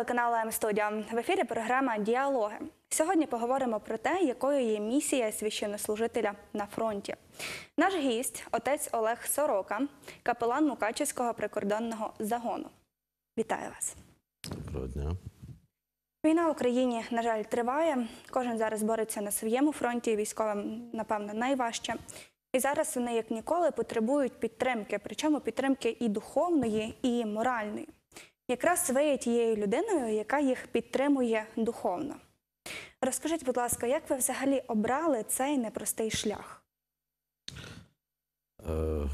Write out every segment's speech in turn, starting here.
Телеканалу М-студіо. В епірі програма Діалоги. Сьогодні поговоримо про те, якою є місія священнослужителя на фронті. Наш гість, отець Олег Сорока, капелан Мукачівського прикордонного загону. Вітаю вас. Доброго дня. Війна в Україні, на жаль, триває. Кожен зараз бореться на своєму фронті. Військовим, напевно, найважче. І зараз вони, як ніколи, потребують підтримки, причому підтримки і духовної, і моральної. Якраз ви є тією людиною, яка їх підтримує духовно. Розкажіть, будь ласка, як ви взагалі обрали цей непростий шлях? Е,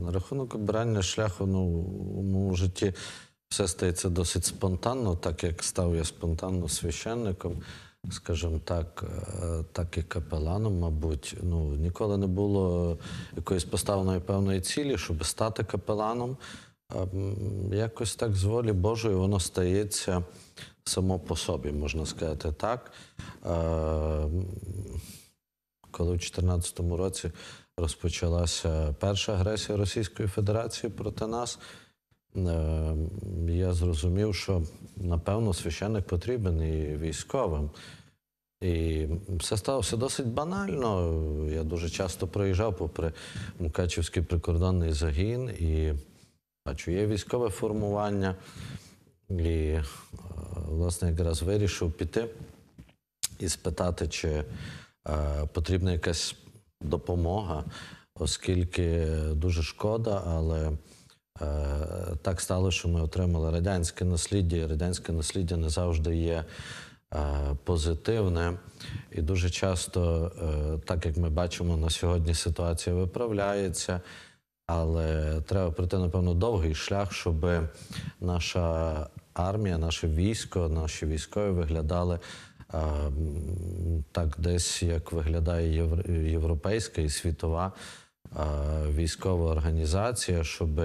на рахунок обирання шляху ну, у моєму житті все стається досить спонтанно, так як став я спонтанно священником, скажімо так, е, так і капеланом, мабуть. Ну, ніколи не було якоїсь поставленої певної цілі, щоб стати капеланом. А, м, Якось так з волі Божої воно стається само по собі, можна сказати так. Е, коли в 2014 році розпочалася перша агресія Російської Федерації проти нас, е, я зрозумів, що напевно священник потрібен і військовим. І все сталося досить банально. Я дуже часто проїжджав попри Мукачівський прикордонний загін і бачу, є військове формування. І, е, власне, якраз вирішив піти і спитати, чи е, потрібна якась допомога, оскільки дуже шкода, але е, так стало, що ми отримали радянське насліддя, і радянське насліддя не завжди є позитивне. І дуже часто, так як ми бачимо на сьогодні, ситуація виправляється. Але треба пройти, напевно, довгий шлях, щоб наша армія, наше військо, наші військові виглядали а, так, десь як виглядає європейська і світова а, військова організація, щоб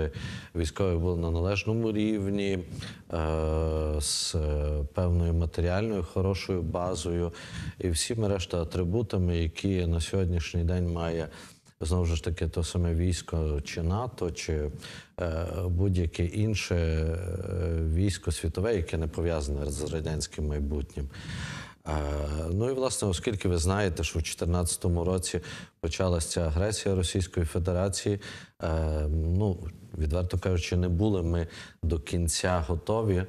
військові були на належному рівні, е, з е, певною матеріальною хорошою базою. І всіми решта атрибутами, які на сьогоднішній день має знову ж таки то саме військо чи НАТО, чи е, будь-яке інше е, військо світове, яке не пов'язане з радянським майбутнім. Е, ну і власне, оскільки ви знаєте, що в 2014 році почалася агресія Російської Федерації, е, ну відверто кажучи, не були ми до кінця готові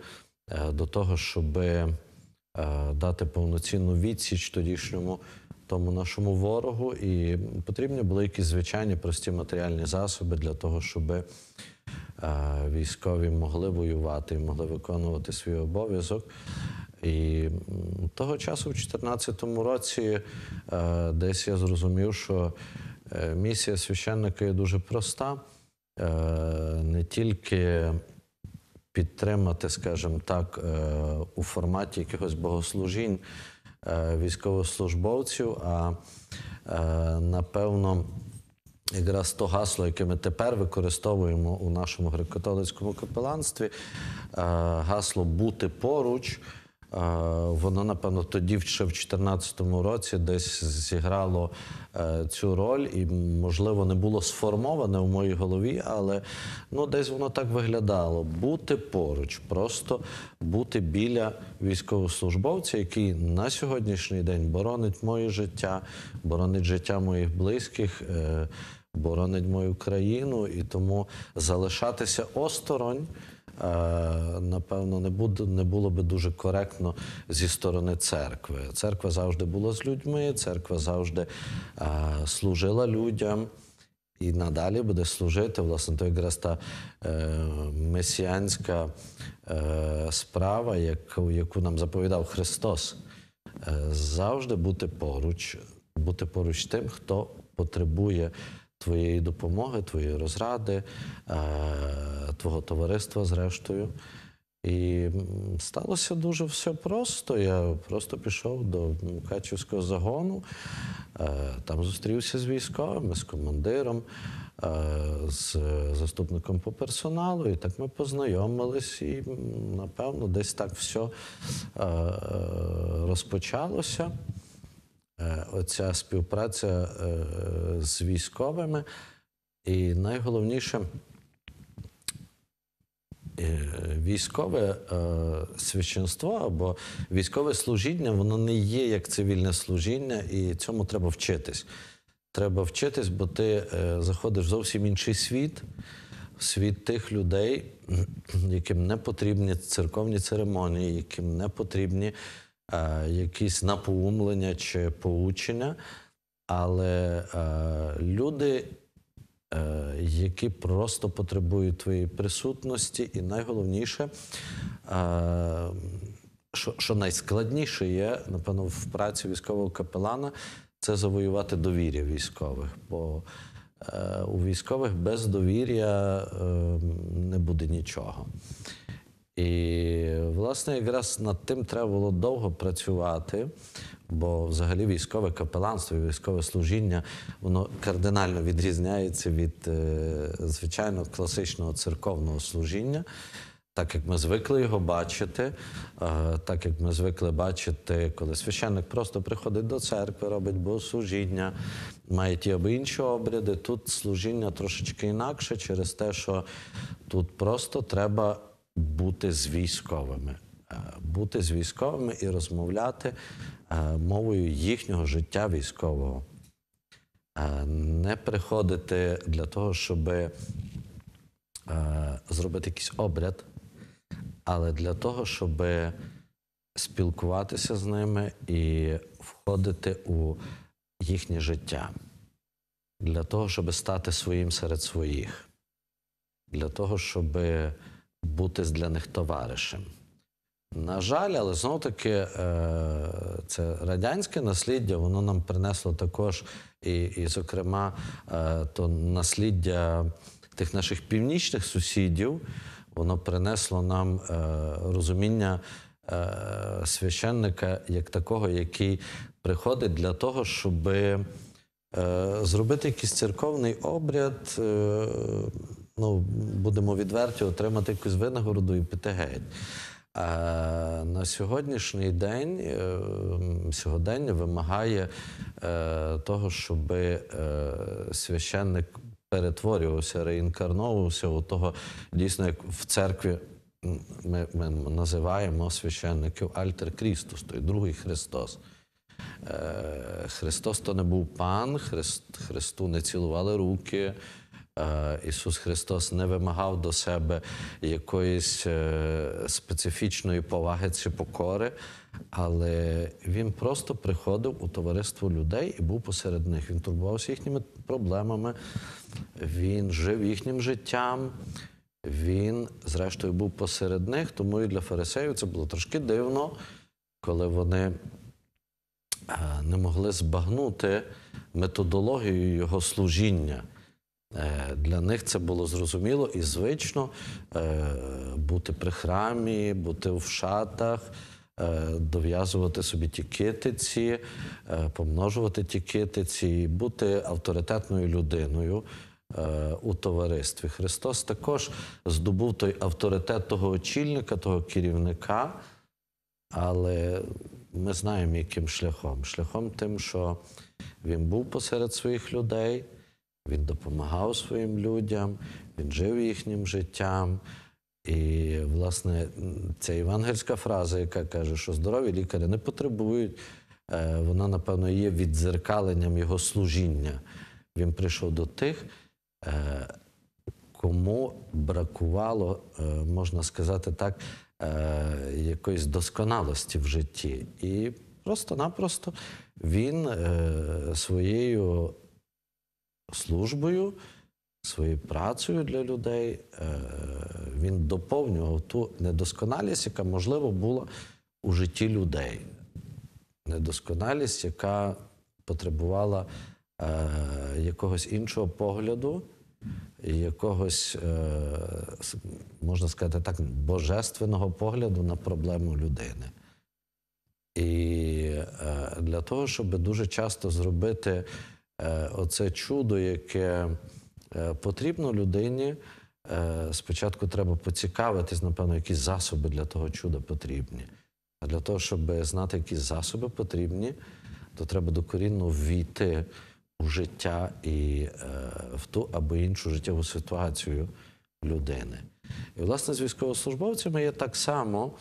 до того, щоби е, дати повноцінну відсіч тодішньому тому нашому ворогу, і потрібні були якісь звичайні прості матеріальні засоби для того, щоб е, військові могли воювати і могли виконувати свій обов'язок. І того часу, в 2014 році, е, десь я зрозумів, що е, місія священника є дуже проста. Е, Не тільки підтримати, скажімо так, е, у форматі якихось богослужінь військовослужбовців, а е, напевно. Якраз то гасло, яке ми тепер використовуємо у нашому греко-католицькому капеланстві, е, гасло бути поруч, е, воно, напевно, тоді ще в 2014 році десь зіграло е, цю роль, і, можливо, не було сформоване в моїй голові, але ну, десь воно так виглядало: бути поруч, просто бути біля військовослужбовця, який на сьогоднішній день боронить моє життя, боронить життя моїх близьких. е, Боронить мою країну, і тому залишатися осторонь, напевно, не буде не було би дуже коректно зі сторони церкви. Церква завжди була з людьми, церква завжди е, служила людям. І надалі буде служити, власне, то якраз та е, месіанська е, справа, яку, яку нам заповідав Христос. Е, завжди бути поруч, бути поруч тим, хто потребує твоєї допомоги, твоєї розради, е, твого товариства, зрештою. І сталося дуже все просто. Я просто пішов до Мукачівського загону, е, там зустрівся з військовими, з командиром, е, з заступником по персоналу. І так ми познайомились, і напевно десь так все розпочалося. Е, Оця співпраця е, з військовими. І найголовніше, е, військове священство або військове служіння, воно не є як цивільне служіння, і цьому треба вчитись. Треба вчитись, бо ти заходиш в зовсім інший світ, світ тих людей, яким не потрібні церковні церемонії, яким не потрібні якісь напоумлення чи поучення. Але е, люди, е, які просто потребують твоєї присутності, і найголовніше, е, що, найскладніше є, напевно, в праці військового капелана, це завоювати довір'я військових. Бо е, у військових без довір'я е, не буде нічого. І, власне, якраз над тим треба було довго працювати, бо взагалі військове капеланство і військове служіння воно кардинально відрізняється від е, звичайно класичного церковного служіння. Так як ми звикли його бачити, е, так як ми звикли бачити, коли священник просто приходить до церкви, робить богослужіння, має ті або інші обряди. Тут служіння трошечки інакше через те, що тут просто треба бути з військовими, Е, бути з військовими і розмовляти е, мовою їхнього життя військового. Е, Не приходити для того, щоб зробити якийсь обряд, але для того, щоб спілкуватися з ними і входити у їхнє життя, для того, щоб стати своїм серед своїх, для того, щоб бути для них товаришем. На жаль, але знову таки е, це радянське насліддя, воно нам принесло також, і, і зокрема, е, то насліддя тих наших північних сусідів, воно принесло нам е, розуміння священника як такого, який приходить для того, щоб зробити якийсь церковний обряд, ну, будемо відверті, отримати якусь винагороду і піти геть. А на сьогоднішній день е, сьогодення вимагає е, того, щоб е, священник перетворювався, реінкарновувався у того, дійсно, як в церкві ми, ми називаємо священників Альтер Крістус, той другий Христос. Христос то не був пан, Христ, Христу не цілували руки. Е, Ісус Христос не вимагав до себе якоїсь е, специфічної поваги чи покори, але Він просто приходив у товариство людей і був посеред них. Він турбувався їхніми проблемами, він жив їхнім життям. Він, зрештою, був посеред них, тому і для фарисеїв це було трошки дивно, коли вони е, не могли збагнути методологію його служіння. Е, Для них це було зрозуміло і звично е, бути при храмі, бути в шатах, е, дов'язувати собі ті китиці, помножувати ті китиці, бути авторитетною людиною у товаристві. Христос також здобув той авторитет того очільника, того керівника. Але ми знаємо, яким шляхом. Шляхом тим, що він був посеред своїх людей, він допомагав своїм людям, він жив їхнім життям. І, власне, ця євангельська фраза, яка каже, що здорові лікарі не потребують, е, вона, напевно, є віддзеркаленням його служіння. Він прийшов до тих, е, кому бракувало, е, можна сказати так, якоїсь досконалості в житті. І просто-напросто він своєю службою, своєю працею для людей, е, він доповнював ту недосконалість, яка, можливо, була у житті людей. Недосконалість, яка потребувала е, якогось іншого погляду, якогось, е, можна сказати так, божественного погляду на проблему людини. І для того, щоб дуже часто зробити оце чудо, яке е, потрібно людині, е, спочатку треба поцікавитись, напевно, які засоби для того чуда потрібні. А для того, щоб знати, які засоби потрібні, то треба докорінно ввійти у життя і е, в ту або іншу життєву ситуацію людини. І, власне, з військовослужбовцями є так само.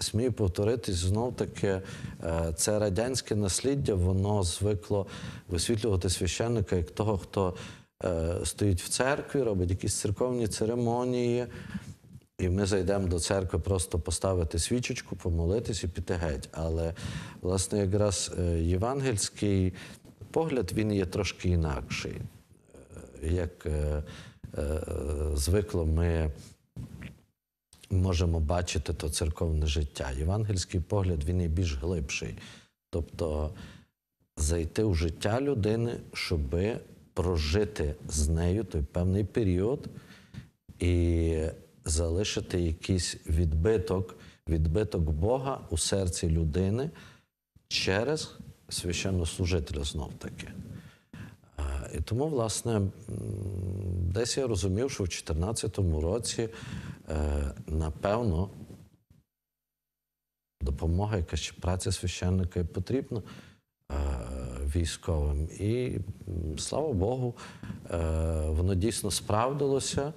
Смію повторитись знов таки, е, це радянське насліддя, воно звикло висвітлювати священника як того, хто е, стоїть в церкві, робить якісь церковні церемонії, і ми зайдемо до церкви просто поставити свічечку, помолитись і піти геть. Але, власне, якраз е, євангельський погляд він є трошки інакший. Як звикло ми можемо бачити то церковне життя. Євангельський погляд він є більш глибший. Тобто зайти в життя людини, щоб прожити з нею той певний період і залишити якийсь відбиток, відбиток Бога у серці людини через священнослужителя знов таки. І тому, власне, десь я розумів, що в 2014 році, напевно, допомога, якась праця священника потрібна е, військовим. І слава Богу, е, воно дійсно справдилося,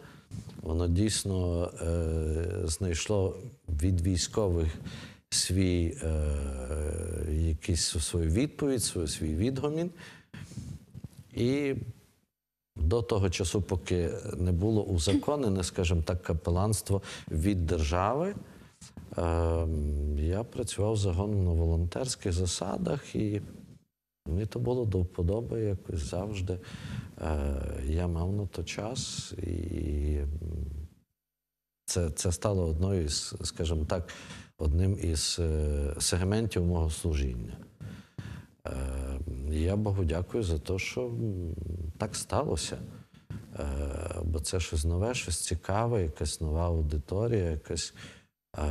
воно дійсно е, знайшло від військових свій е, якийсь свою відповідь, свій відгомін. І до того часу, поки не було узаконене, скажімо так, капеланство від держави, е, я працював загоном на волонтерських засадах, і мені то було до вподоби якось завжди. Е, я мав на то час, і це, це стало одною із, скажімо так, одним із е, сегментів мого служіння. Е, Я Богу дякую за те, що так сталося. Е, Бо це щось нове, щось цікаве, якась нова аудиторія, якась е,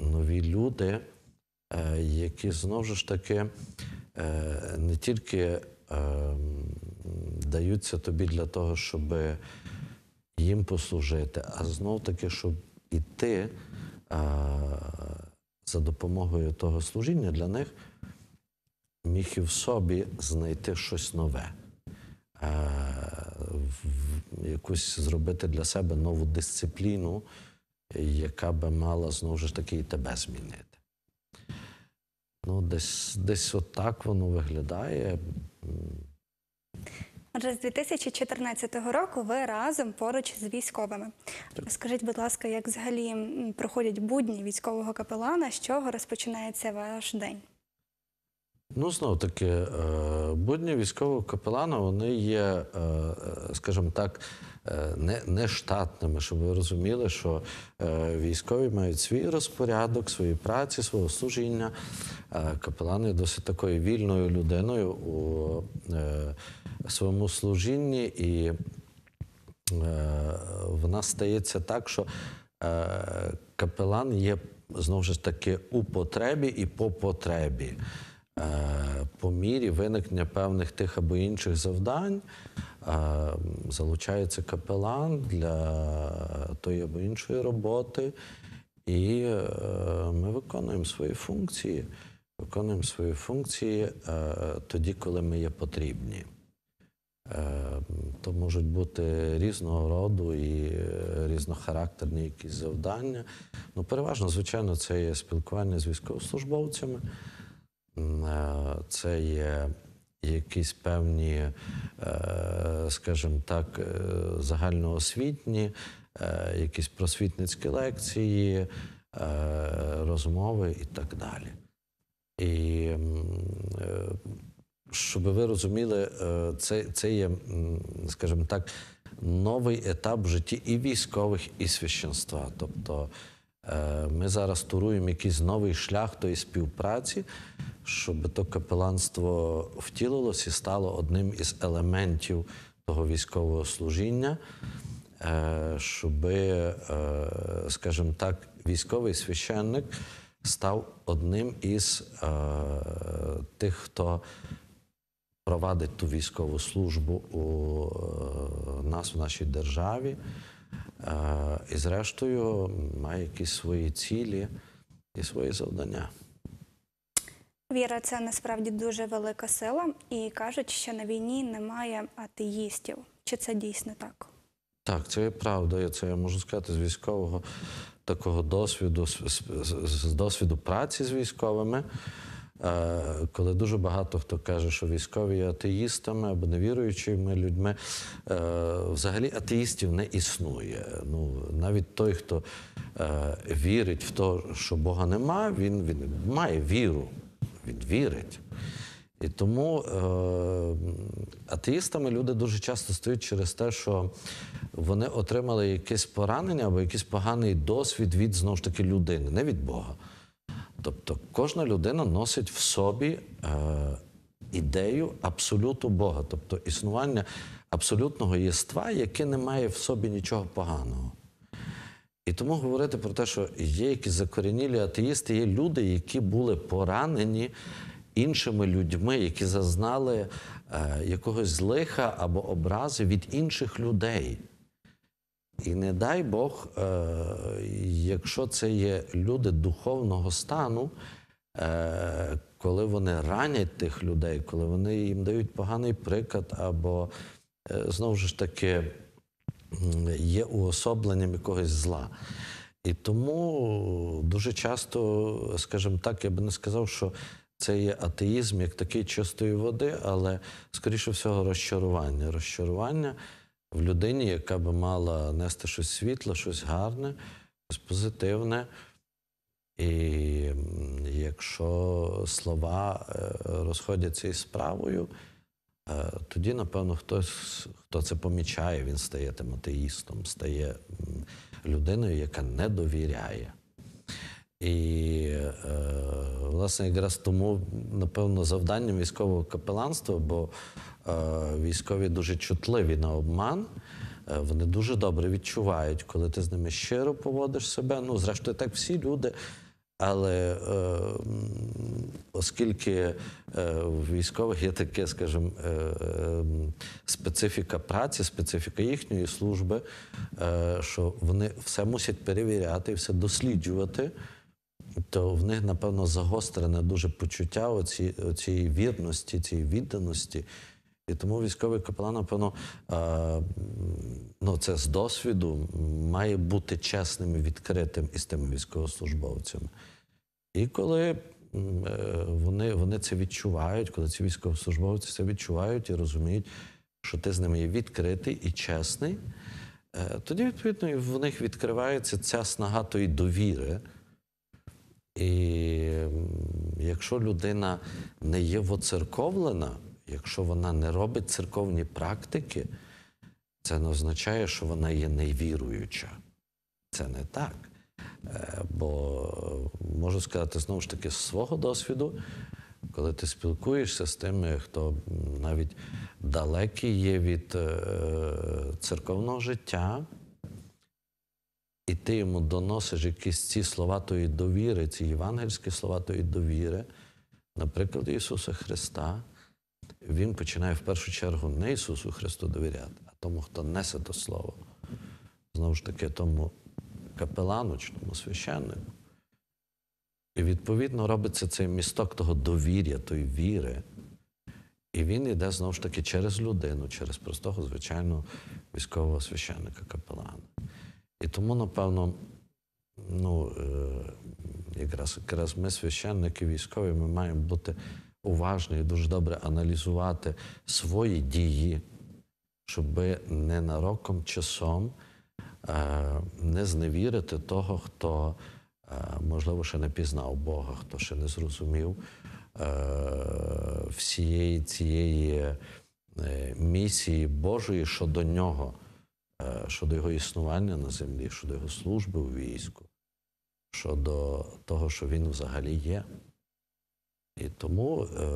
нові люди, які знову ж таки не тільки даються тобі для того, щоб їм послужити, а знов таки, щоб і ти за допомогою того служіння для них міг і в собі знайти щось нове, е, якусь зробити для себе нову дисципліну, яка би мала знову ж таки і тебе змінити. Ну, десь, десь отак воно виглядає. Отже, з 2014 року ви разом поруч з військовими. Скажіть, будь ласка, як взагалі проходять будні військового капелана, з чого розпочинається ваш день? Ну, знов таки, е, будні військового капелана вони є, е, е, скажімо так, не, не штатними, щоб ви розуміли, що військові мають свій розпорядок, свої праці, свого служіння. Капелан є досить такою вільною людиною у своєму служінні, і в нас стається так, що капелан є знову ж таки у потребі і по потребі. Е, По мірі виникнення певних тих або інших завдань е, залучається капелан для тої або іншої роботи, і е, ми виконуємо свої функції. Виконуємо свої функції тоді, коли ми є потрібні. То можуть бути різного роду і різнохарактерні якісь завдання. Ну, переважно, звичайно, це є спілкування з військовослужбовцями, це є якісь певні, е, скажімо так, е, загальноосвітні, е, якісь просвітницькі лекції, е, розмови і так далі. І е, щоб ви розуміли, е, це, це є, скажімо так, новий етап в житті і військових, і священства. Тобто е, ми зараз туруємо якийсь новий шлях тої співпраці, щоб то капеланство втілилось і стало одним із елементів того військового служіння, е, щоб, скажімо так, військовий священник став одним із е, тих, хто провадить ту військову службу у е, нас, в нашій державі, е, і, зрештою, має якісь свої цілі і свої завдання. Віра це насправді дуже велика сила, і кажуть, що на війні немає атеїстів. Чи це дійсно так? Так, це є правда. Це я можу сказати з військового такого досвіду, з, досвіду праці з військовими. Е, Коли дуже багато хто каже, що військові є атеїстами або невіруючими людьми, е, взагалі атеїстів не існує. Ну, навіть той, хто е, вірить в те, що Бога нема, він, він має віру, він вірить. І тому атеїстами люди дуже часто стають через те, що вони отримали якесь поранення або якийсь поганий досвід від знову ж таки людини, не від Бога. Тобто кожна людина носить в собі е, ідею абсолюту Бога, тобто існування абсолютного єства, яке не має в собі нічого поганого. І тому говорити про те, що є якісь закорінілі атеїсти, є люди, які були поранені іншими людьми, які зазнали е, якогось злиха або образи від інших людей. І не дай Бог, е, якщо це є люди духовного стану, е, коли вони ранять тих людей, коли вони їм дають поганий приклад, або е, знову ж таки є уособленням якогось зла. І тому дуже часто, скажімо так, я би не сказав, що це є атеїзм як такий чистої води, але скоріше всього розчарування. Розчарування в людині, яка би мала нести щось світле, щось гарне, щось позитивне. І якщо слова е, розходяться із справою, е, тоді, напевно, хтось, хто це помічає, він стає тим атеїстом, стає людиною, яка не довіряє. І, е, власне, якраз тому, напевно, завданням військового капеланства, бо військові дуже чутливі на обман, е, вони дуже добре відчувають, коли ти з ними щиро поводиш себе. Ну, зрештою, так всі люди. Але е, оскільки е, в військових є таке, скажімо, е, е, специфіка праці, специфіка їхньої служби, е, що вони все мусять перевіряти, все досліджувати, то в них, напевно, загострене дуже почуття оці, цієї вірності, цієї відданості. І тому військовий капелан, напевно, е, ну, це з досвіду має бути чесним і відкритим із тими військовослужбовцями. І коли е, вони, вони це відчувають, коли ці військовослужбовці це відчувають і розуміють, що ти з ними є відкритий і чесний, е, тоді, відповідно, в них відкривається ця снага тої довіри. І якщо людина не є воцерковлена, якщо вона не робить церковні практики, це не означає, що вона є невіруюча. Це не так. Е, Бо можу сказати знову ж таки з свого досвіду, коли ти спілкуєшся з тими, хто навіть далекий є від е, церковного життя, і ти йому доносиш якісь ці слова тої довіри, ці євангельські слова тої довіри, наприклад, Ісуса Христа, він починає в першу чергу не Ісусу Христу довіряти, а тому, хто несе то Слово. Знову ж таки, тому капелану чи тому священнику. І відповідно робиться цей місток того довір'я, тої віри. І він йде знову ж таки через людину, через простого звичайного військового священника капелана. І тому, напевно, ну, е, якраз, якраз ми, священники військові, ми маємо бути уважні і дуже добре аналізувати свої дії, щоб ненароком часом е, не зневірити того, хто, е, можливо, ще не пізнав Бога, хто ще не зрозумів е, всієї цієї місії Божої щодо нього, щодо його існування на землі, щодо його служби у війську, щодо того, що він взагалі є. І тому е,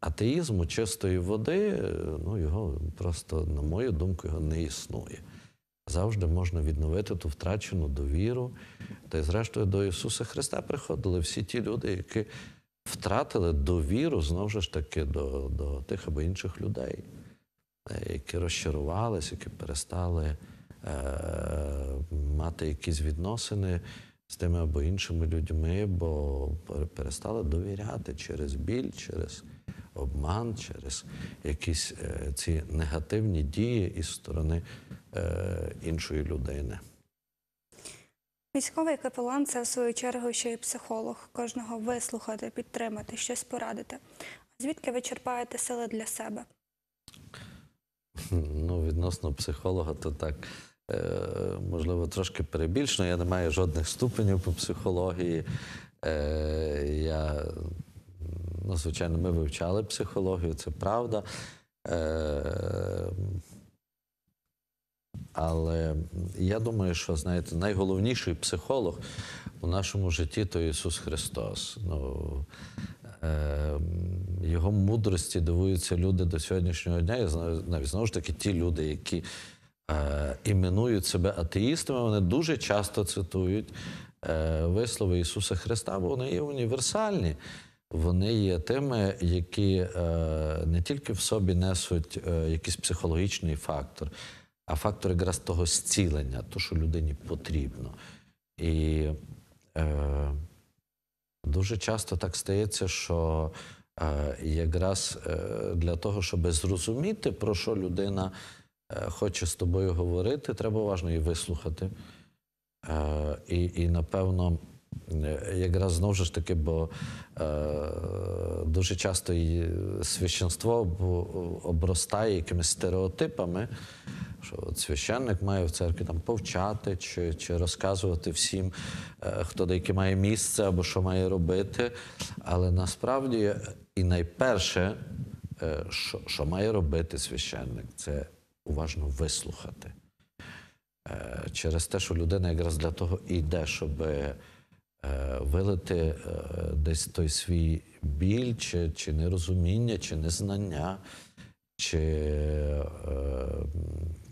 атеїзму чистої води, ну його просто, на мою думку, його не існує. Завжди можна відновити ту втрачену довіру. Та й зрештою до Ісуса Христа приходили всі ті люди, які втратили довіру знову ж таки до, до тих або інших людей, е, які розчарувалися, які перестали е, мати якісь відносини з тими або іншими людьми, бо перестали довіряти через біль, через обман, через якісь е, ці негативні дії із сторони е, іншої людини. Військовий капелан це в свою чергу ще й психолог. Кожного вислухати, підтримати, щось порадити. Звідки ви черпаєте сили для себе? Ну, відносно психолога, то так, можливо, трошки перебільшено. Я не маю жодних ступенів по психології. Е, я, ну, звичайно, ми вивчали психологію, це правда. Е, але я думаю, що знаєте, найголовніший психолог у нашому житті то Ісус Христос. Ну, е, його мудрості дивуються люди до сьогоднішнього дня. Я знаю, навіть знову ж таки, ті люди, які е, іменують себе атеїстами, вони дуже часто цитують е, вислови Ісуса Христа, бо вони є універсальні. Вони є тими, які е, не тільки в собі несуть е, якийсь психологічний фактор, а фактор якраз того зцілення, то, що людині потрібно. І е, дуже часто так стається, що е, якраз е, для того, щоб зрозуміти, про що людина е, хоче з тобою говорити, треба уважно її вислухати. Е, і, і напевно, е, якраз знову ж таки, бо е, дуже часто священство обростає якимись стереотипами, що от священник має в церкві там повчати чи, чи розказувати всім, е, хто деяке має місце або що має робити. Але насправді і найперше, е, що, що має робити священник, це уважно вислухати. Е, через те, що людина якраз для того йде, щоб е, вилити е, десь той свій біль, чи, чи нерозуміння, чи незнання, чи е,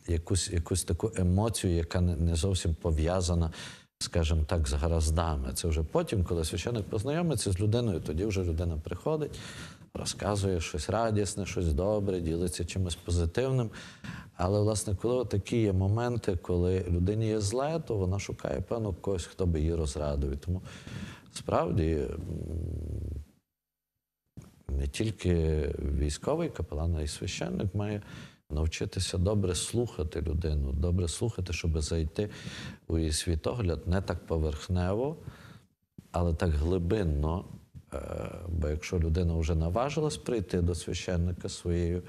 якусь, якусь таку емоцію, яка не, зовсім пов'язана, скажімо так, з гараздами. Це вже потім, коли священник познайомиться з людиною, тоді вже людина приходить, розказує щось радісне, щось добре, ділиться чимось позитивним. Але, власне, коли такі є моменти, коли людині є зле, то вона шукає певно когось, хто би її розрадив. Тому справді не тільки військовий капелан, а й священник має навчитися добре слухати людину, добре слухати, щоб зайти у її світогляд не так поверхнево, але так глибинно. Е, Бо якщо людина вже наважилась прийти до священника своєю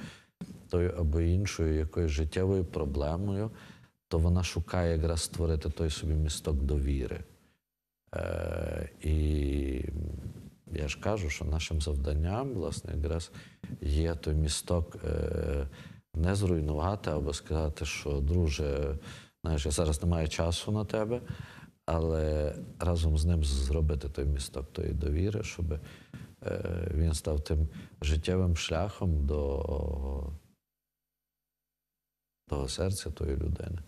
тою або іншою якоюсь життєвою проблемою, то вона шукає якраз створити той собі місток довіри. Е, і я ж кажу, що нашим завданням, власне, якраз є той місток е, не зруйнувати або сказати, що, друже, знаєш, я зараз не маю часу на тебе, але разом з ним зробити той місток тої довіри, щоб е, він став тим життєвим шляхом до того серця тої людини.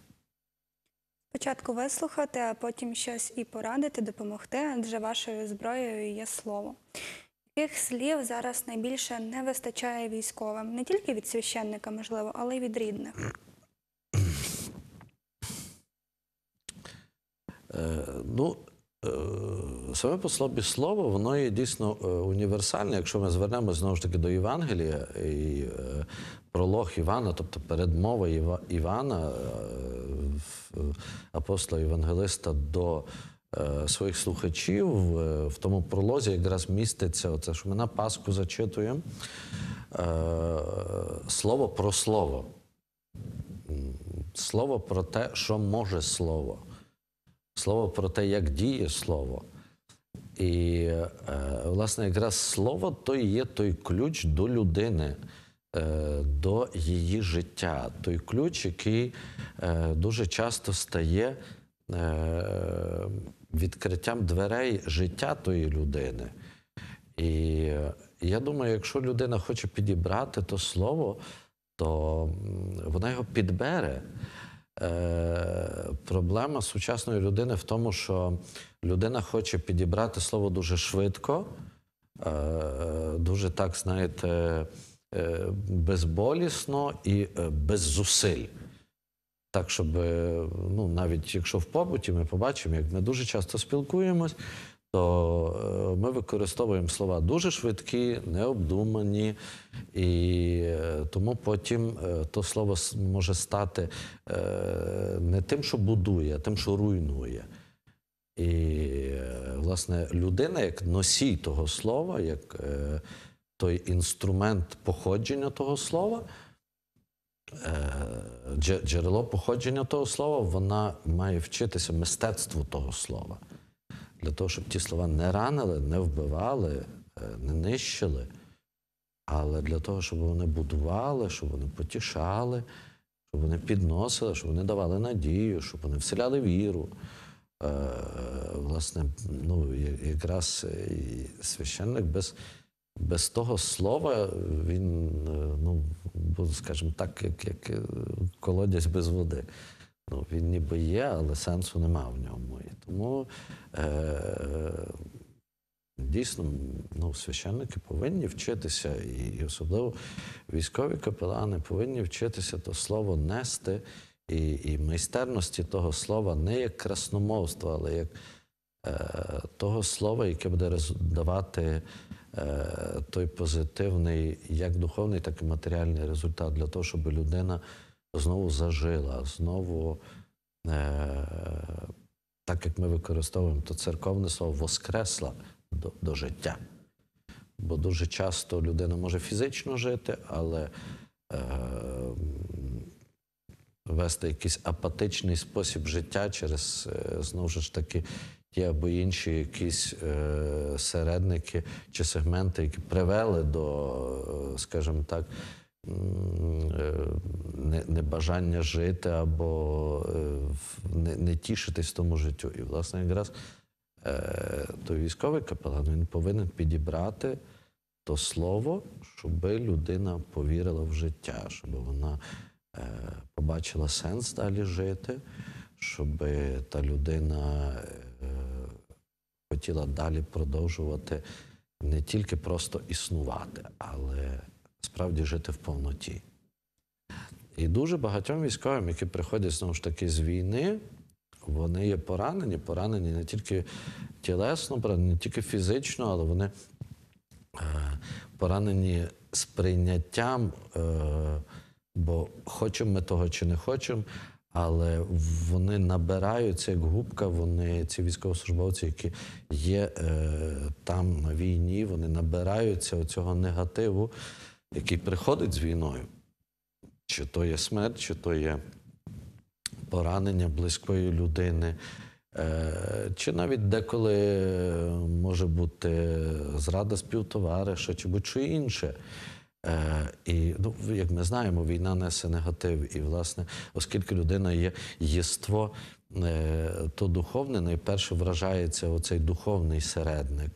Спочатку вислухати, а потім щось і порадити, допомогти, адже вашою зброєю є слово. Яких слів зараз найбільше не вистачає військовим, не тільки від священника, можливо, але й від рідних. Е, ну, е, саме по собі слово, воно є дійсно е, універсальне. Якщо ми звернемося знову ж таки до Євангелія і е, пролог Івана, тобто передмова Івана, е, апостола Євангелиста до е, своїх слухачів, е, в тому пролозі якраз міститься оце, що ми на Пасху зачитуємо е, слово про слово. Слово про те, що може слово. Слово про те, як діє слово. І, е, власне, якраз слово то є той ключ до людини, е, до її життя. Той ключ, який е, дуже часто стає е, відкриттям дверей життя тої людини. І е, я думаю, якщо людина хоче підібрати то слово, то вона його підбере. Е, проблема сучасної людини в тому, що людина хоче підібрати слово дуже швидко, е, дуже так, знаєте, е, безболісно і е, без зусиль. Так, щоб, е, ну, навіть якщо в побуті ми побачимо, як ми дуже часто спілкуємось, то е, ми використовуємо слова дуже швидкі, необдумані, і е, тому потім е, то слово може стати е, не тим, що будує, а тим, що руйнує. І, е, власне, людина як носій того слова, як е, той інструмент походження того слова, е, джерело походження того слова, вона має вчитися мистецтву того слова. Для того, щоб ті слова не ранили, не вбивали, е, не нищили, але для того, щоб вони будували, щоб вони потішали, щоб вони підносили, щоб вони давали надію, щоб вони вселяли віру. Е, власне, ну, якраз священник без, без того слова, він, е, ну, скажімо так, як, як е, колодязь без води. Ну, він ніби є, але сенсу нема в ньому. І тому е, дійсно ну, священники повинні вчитися, і, і особливо військові капелани повинні вчитися то слово нести і, і майстерності того слова не як красномовство, але як е, того слова, яке буде давати той позитивний, як духовний, так і матеріальний результат для того, щоб людина знову зажила, знову, е, так як ми використовуємо то церковне слово, воскресла до, до життя. Бо дуже часто людина може фізично жити, але е, вести якийсь апатичний спосіб життя через е, знову ж таки ті або інші якісь е, середники чи сегменти, які привели до, е, скажімо так, е, не- небажання жити або не, не тішитись тому життю. І, власне, якраз той військовий капелан він повинен підібрати то слово, щоб людина повірила в життя, щоб вона побачила сенс далі жити, щоб та людина хотіла далі продовжувати не тільки просто існувати, але справді жити в повноті. І дуже багатьом військовим, які приходять знову ж таки з війни, вони є поранені, поранені не тільки тілесно, поранені, не тільки фізично, але вони е, поранені сприйняттям, е, бо хочемо ми того чи не хочемо, але вони набираються як губка, вони, ці військовослужбовці, які є е, там на війні, вони набираються цього негативу, який приходить з війною. Чи то є смерть, чи то є поранення близької людини, е, чи навіть деколи е, може бути зрада співтовариша, чи будь-що інше. Е, І ну, як ми знаємо, війна несе негатив. І, власне, оскільки людина є єство, е, то духовне найперше вражається оцей духовний середник.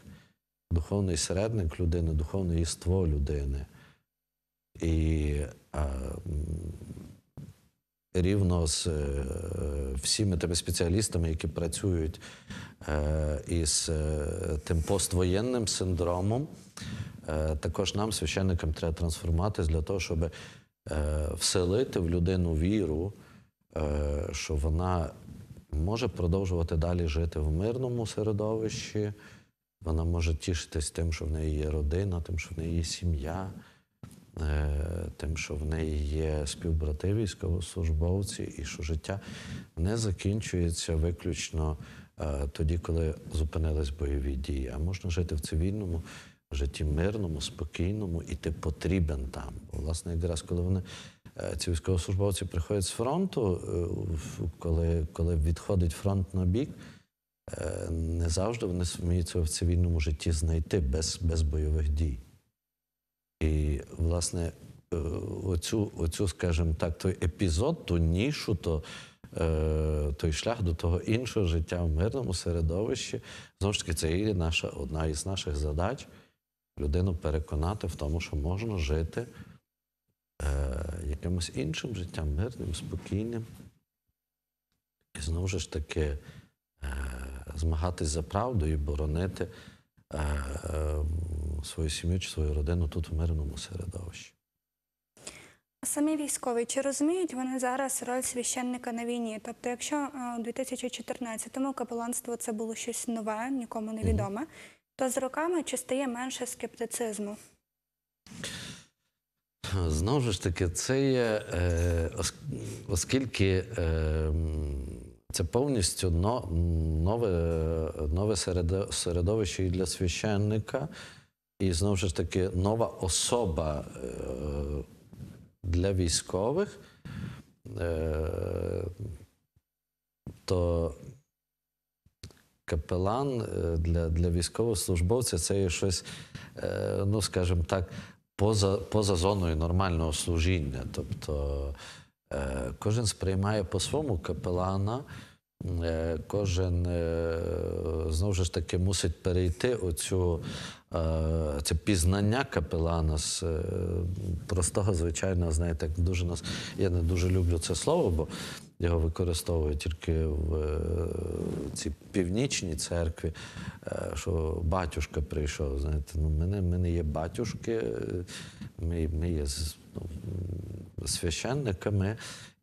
Духовний середник людини, духовне єство людини. І а, рівно з е, всіми тими спеціалістами, які працюють е, із е, тим поствоєнним синдромом, також нам, священникам, треба трансформатись для того, щоб е, вселити в людину віру, е, що вона може продовжувати далі жити в мирному середовищі. Вона може тішитись тим, що в неї є родина, тим, що в неї є сім'я, е, тим, що в неї є співбрати військовослужбовці, і що життя не закінчується виключно е, тоді, коли зупинились бойові дії, а можна жити в цивільному житті мирному, спокійному, і ти потрібен там. Власне, якраз коли вони. е, Ці військовослужбовці приходять з фронту, е, коли, коли відходить фронт на бік, е, не завжди вони вміють в цивільному житті знайти без, без бойових дій. І, власне, оцю, оцю, скажімо так, той епізод, ту нішу, то, той шлях до того іншого життя в мирному середовищі, знову ж таки, це і наша, одна із наших задач людину переконати в тому, що можна жити е, якимось іншим життям, мирним, спокійним. І знову ж таки е, змагатись за правду і боронити е, е, свою сім'ю чи свою родину тут в мирному середовищі. Самі військові, чи розуміють вони зараз роль священника на війні? Тобто, якщо е, у 2014-му капеланство це було щось нове, нікому не відоме, то з роками чи стає менше скептицизму? Знову ж таки, це є, е, оскільки е, це повністю но- нове, нове середовище і для священника, і знову ж таки нова особа е, для військових, то капелан е, для, для військовослужбовця це є щось, е, ну скажімо так, поза, поза зоною нормального служіння. Тобто е, кожен сприймає по-своєму капелана, кожен знову ж таки мусить перейти оцю. Це пізнання капелана з простого, звичайного, знаєте, дуже нас. Я не дуже люблю це слово, бо його використовують тільки в е, цій північній церкві, е, що батюшка прийшов. Знаєте, ну, ми, не, ми не є батюшки, е, ми, ми є ну, священниками.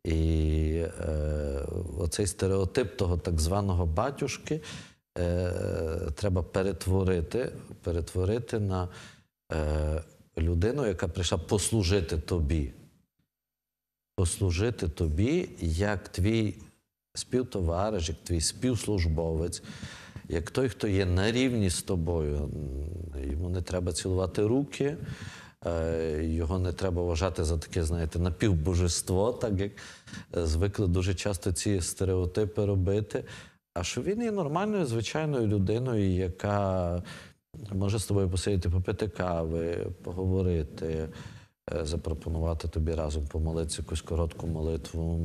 І е, оцей стереотип того так званого батюшки е, треба перетворити, перетворити на е, людину, яка прийшла послужити тобі. Послужити тобі як твій співтовариш, як твій співслужбовець, як той, хто є на рівні з тобою. Йому не треба цілувати руки, е, його не треба вважати за таке, знаєте, напівбожество, так як звикли дуже часто ці стереотипи робити. А що він є нормальною, звичайною людиною, яка може з тобою посидіти, попити кави, поговорити, запропонувати тобі разом помолитися якусь коротку молитву,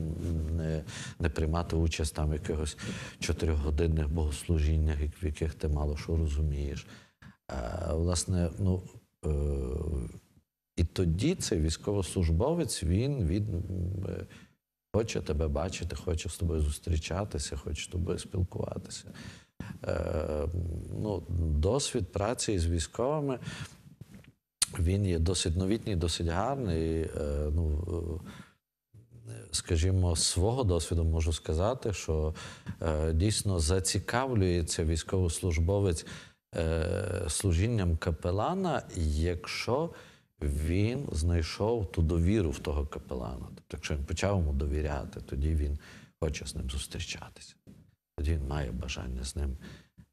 не, не приймати участь там в якихось чотирьохгодинних богослужіннях, в яких ти мало що розумієш. А, власне, ну. Е, і тоді цей військовослужбовець, він, він е, хоче тебе бачити, хоче з тобою зустрічатися, хоче з тобою спілкуватися. Е, ну, досвід праці з військовими він є досить новітній, досить гарний. Е, ну, е, скажімо, з свого досвіду можу сказати, що е, дійсно зацікавлюється військовослужбовець служінням капелана, якщо він знайшов ту довіру в того капелана. Тобто, якщо він почав йому довіряти, тоді він хоче з ним зустрічатися. Тоді він має бажання з ним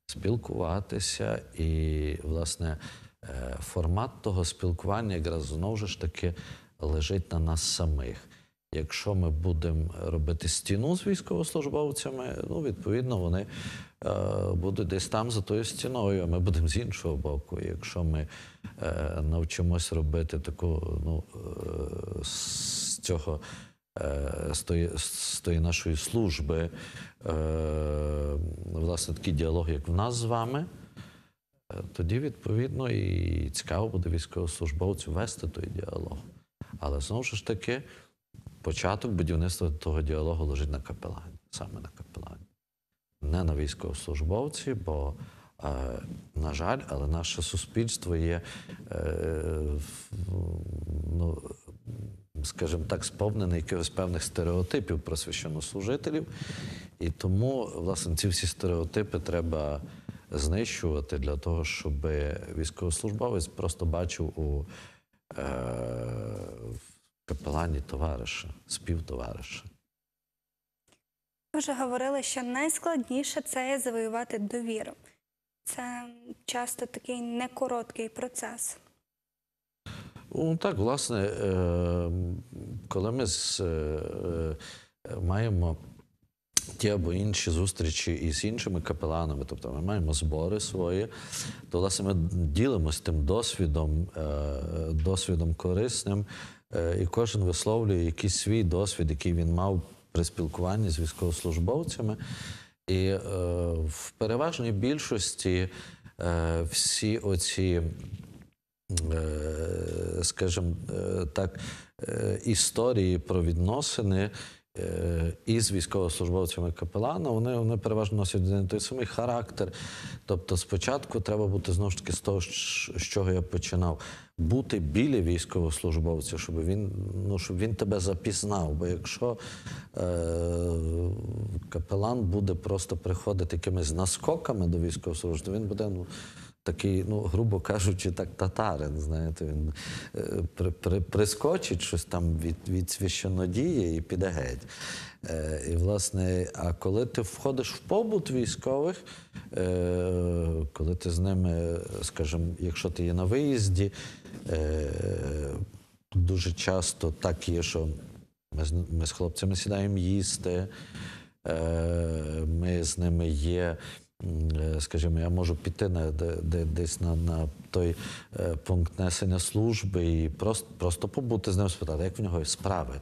спілкуватися. І, власне, формат того спілкування якраз знову ж таки лежить на нас самих. Якщо ми будемо робити стіну з військовослужбовцями, ну, відповідно, вони е, будуть десь там за тою стіною, а ми будемо з іншого боку. Якщо ми е, навчимось робити таку, ну, е, з цього е, з тої, з тої нашої служби, е, власне, такий діалог, як в нас з вами, е, тоді, відповідно, і цікаво буде військовослужбовцю вести той діалог. Але знову ж таки, початок будівництва того діалогу лежить на капелані, саме на капелані. Не на військовослужбовці, бо, е, на жаль, але наше суспільство є, е, ну, скажімо так, сповнене якихось певних стереотипів про священнослужителів. І тому, власне, ці всі стереотипи треба знищувати для того, щоб військовослужбовець просто бачив у е, в капелані товариша, співтовариша. Ви вже говорили, що найскладніше це завоювати довіру. Це часто такий некороткий процес. Ну, так, власне, е, коли ми з, е, е, маємо ті або інші зустрічі із іншими капеланами, тобто ми маємо збори свої, то власне ми ділимося тим досвідом, е, досвідом корисним, е, і кожен висловлює якийсь свій досвід, який він мав при спілкуванні з військовослужбовцями. І е, в переважній більшості всі оці скажімо так, історії про відносини із військовослужбовцями капелана, вони, вони переважно носять один той самий характер. Тобто, спочатку треба бути знову ж таки з того, з чого я починав, бути біля військовослужбовця, щоб він, ну, щоб він тебе запізнав. Бо якщо е, капелан буде просто приходити якимись наскоками до військовослужбовця, він буде ну, такий, ну, грубо кажучи, так татарин. Знаєте, він е, при, при, прискочить щось там від, від священодії і піде геть. Е, і, власне, а коли ти входиш в побут військових, е, коли ти з ними, скажімо, якщо ти є на виїзді, е, дуже часто так є, що ми з, ми з хлопцями сідаємо їсти, е, ми з ними є. Е, Скажімо, я можу піти на де, де, десь на, на той е, пункт несення служби і просто, просто побути з ним спитати, як в нього справи.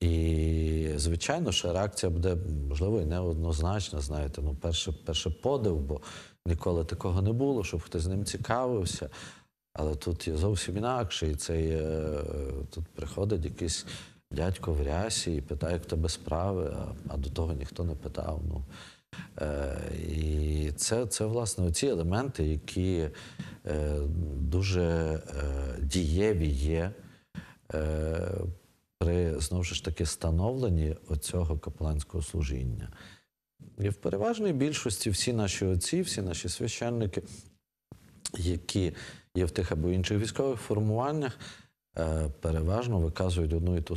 І, звичайно, що реакція буде, можливо, і неоднозначна, знаєте, ну, перше, перше подив, бо ніколи такого не було, щоб хтось з ним цікавився. Але тут є зовсім інакше. І цей, е, тут приходить якийсь дядько в рясі і питає, як тебе справи, а, а до того ніхто не питав. Ну, і це, це, власне, оці елементи, які е, дуже е, дієві є. Е, при знову ж таки становленні оцього капеланського служіння. І в переважній більшості всі наші отці, всі наші священники, які є в тих або інших військових формуваннях, е, переважно виказують одну і ту,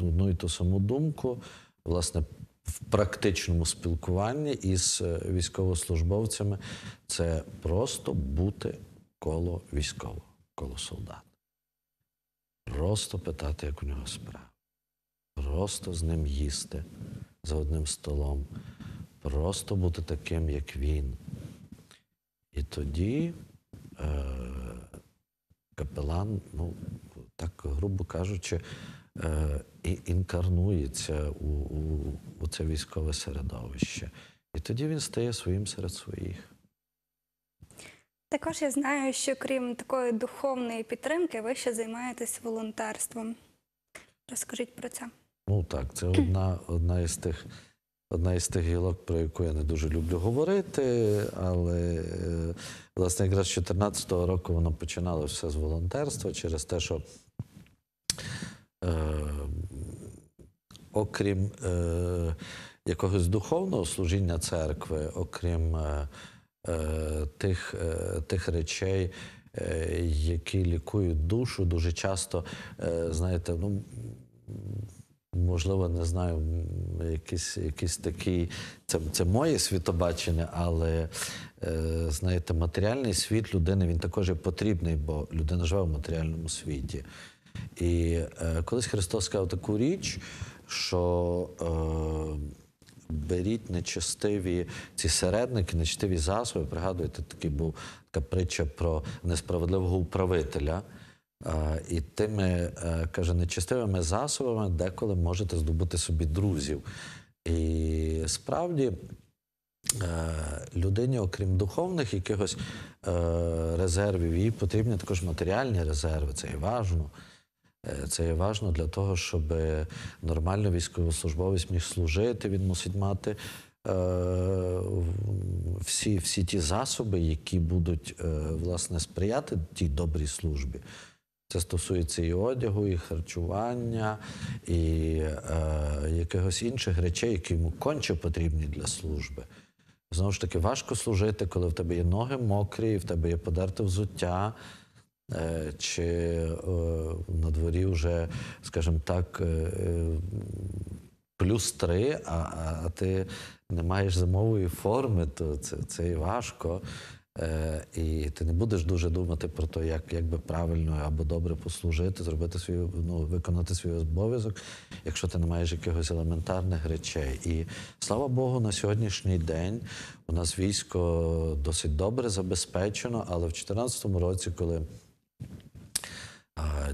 одну і ту саму думку, власне, в практичному спілкуванні із е, військовослужбовцями це просто бути коло військового, коло солдата. Просто питати, як у нього справа. Просто з ним їсти за одним столом. Просто бути таким, як він. І тоді е, капелан, ну, так грубо кажучи, і інкарнується у, у, у це військове середовище. І тоді він стає своїм серед своїх. Також я знаю, що крім такої духовної підтримки, ви ще займаєтесь волонтерством. Розкажіть про це. Ну так, це одна, одна із тих. Одна із тих гілок, про яку я не дуже люблю говорити, але е, власне якраз з 2014 року воно починало все з волонтерства через те, що е, окрім е, якогось духовного служіння церкви, окрім е, е, тих, е, тих речей, е, які лікують душу, дуже часто, е, знаєте, ну. Можливо, не знаю, м, якийсь, якийсь такий, це, це моє світобачення, але е, знаєте, матеріальний світ людини він також є потрібний, бо людина живе в матеріальному світі. І е, колись Христос сказав таку річ, що е, беріть нечестиві ці середники, нечестиві засоби. Пригадуєте, такий був така притча про несправедливого управителя. А, І тими, е, каже, нечестивими засобами деколи можете здобути собі друзів. І справді е, людині, окрім духовних якихось е, резервів, їй потрібні також матеріальні резерви. Це і важно. Е, Це є важно для того, щоб нормально військовослужбовець міг служити. Він мусить мати е, всі, всі ті засоби, які будуть е, власне сприяти тій добрій службі. Це стосується і одягу, і харчування, і е, якихось інших речей, які йому конче потрібні для служби. Знову ж таки, важко служити, коли в тебе є ноги мокрі, в тебе є подерте взуття, чи е, на дворі вже, скажімо так, е, е, плюс три, а, а, ти не маєш зимової форми, то це, це і важко. Е, і ти не будеш дуже думати про те, як, як би правильно або добре послужити, зробити свій, ну, виконати свій обов'язок, якщо ти не маєш якихось елементарних речей. І слава Богу, на сьогоднішній день у нас військо досить добре забезпечено, але в 2014 році, коли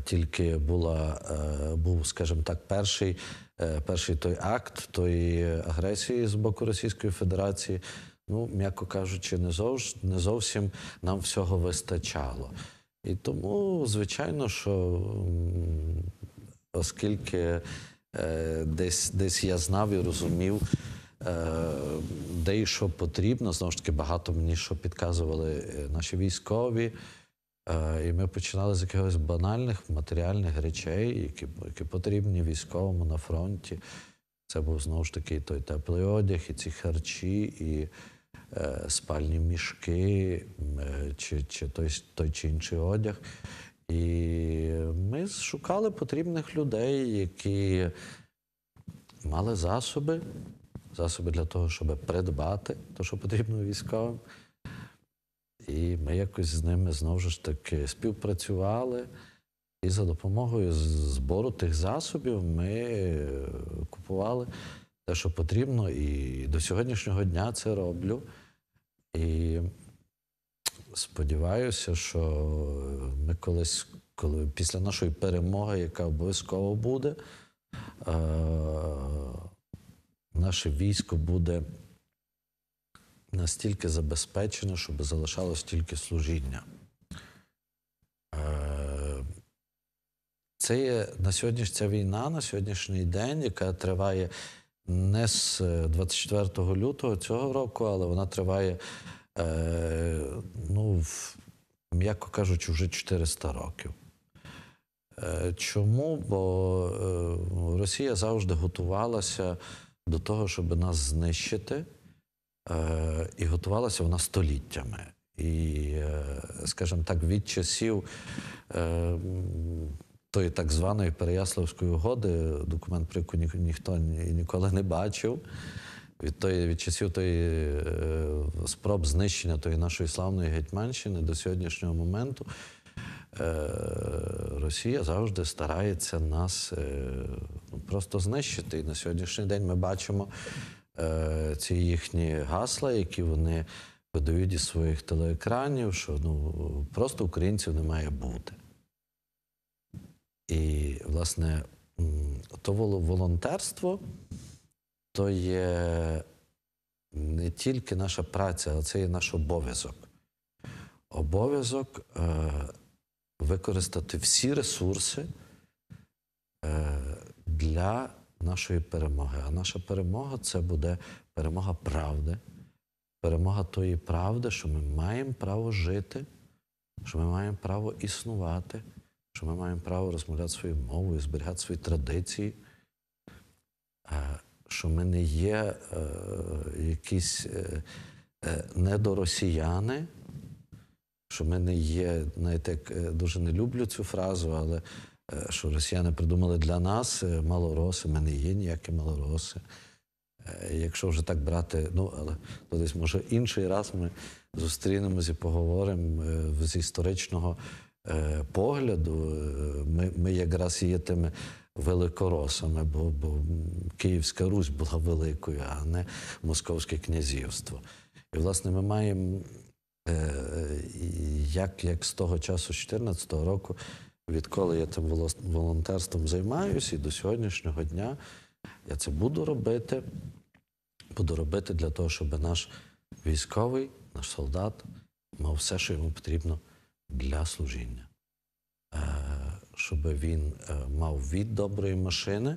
тільки була, е, був, скажімо так, перший, е, перший той акт тої агресії з боку Російської Федерації. Ну, м'яко кажучи, не, зовж, не зовсім нам всього вистачало. І тому, звичайно, що оскільки е, десь, десь я знав і розумів, де і що потрібно. Знову ж таки, багато мені що підказували наші військові. Е, І ми починали з якихось банальних матеріальних речей, які, які потрібні військовому на фронті. Це був знову ж таки той теплий одяг, і ці харчі, і е, спальні мішки, е, чи, чи той, той чи інший одяг. І ми шукали потрібних людей, які мали засоби, засоби для того, щоб придбати те, що потрібно військовим. І ми якось з ними знову ж таки співпрацювали. І за допомогою збору тих засобів ми е, купували те, що потрібно, і до сьогоднішнього дня це роблю. І сподіваюся, що ми колись, коли після нашої перемоги, яка обов'язково буде, е, наше військо буде настільки забезпечене, щоб залишалось тільки служіння. Е, Це є на сьогодні ця війна, на сьогоднішній день, яка триває не з е, 24 лютого цього року, але вона триває, е, ну, м'яко кажучи, вже 400 років. Е, Чому? Бо е, Росія завжди готувалася до того, щоб нас знищити, е, і готувалася вона століттями. І, е, скажімо так, від часів е, тої так званої Переяславської угоди, документ, про яку ні- ніхто ні- ніколи не бачив. Від, тої, від часів тої спроб знищення тої нашої славної Гетьманщини до сьогоднішнього моменту Росія завжди старається нас ну, просто знищити. І на сьогоднішній день ми бачимо ці їхні гасла, які вони видають із своїх телеекранів, що ну, просто українців не має бути. І, власне, то волонтерство то є не тільки наша праця, але це є наш обов'язок. Обов'язок е, використати всі ресурси е, для нашої перемоги. А наша перемога це буде перемога правди, перемога тої правди, що ми маємо право жити, що ми маємо право існувати, що ми маємо право розмовляти своєю мовою, зберігати свої традиції, е, що ми не є е, якісь е, е, недоросіяни, що ми не є, знаєте, як е, дуже не люблю цю фразу, але що росіяни придумали для нас е, малороси, ми не є ніякі малороси. Е, Якщо вже так брати, ну але то десь може інший раз ми зустрінемось і поговоримо е, з історичного е, погляду. Е, Ми, ми якраз є тими великоросами, бо, бо Київська Русь була великою, а не Московське князівство. І, власне, ми маємо, е, як, як з того часу, з 2014 року, відколи я волос- волонтерством займаюся, і до сьогоднішнього дня я це буду робити. Буду робити для того, щоб наш військовий, наш солдат мав все, що йому потрібно для служіння. Е, Щоб він е, мав від доброї машини,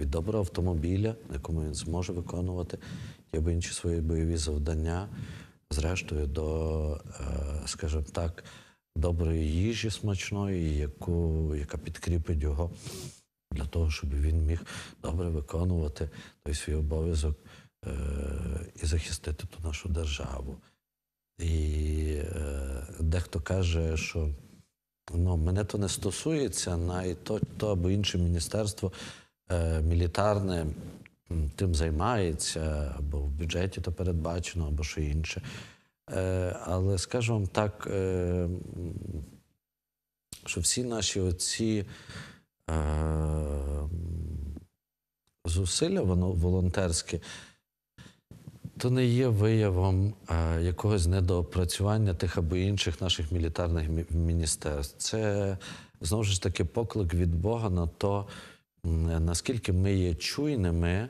від доброго автомобіля, на якому він зможе виконувати ті або інші свої бойові завдання, зрештою до, е, скажімо так, доброї їжі смачної, яку, яка підкріпить його для того, щоб він міг добре виконувати той свій обов'язок е, і захистити ту нашу державу. І е, дехто каже, що ну, мене то не стосується, навіть то, то або інше міністерство е, мілітарне тим займається, або в бюджеті то передбачено, або що інше. Е, але скажу вам так, е, що всі наші оці е, зусилля воно волонтерські, то не є виявом якогось недоопрацювання тих або інших наших мілітарних міністерств. Це знову ж таки поклик від Бога на то, наскільки ми є чуйними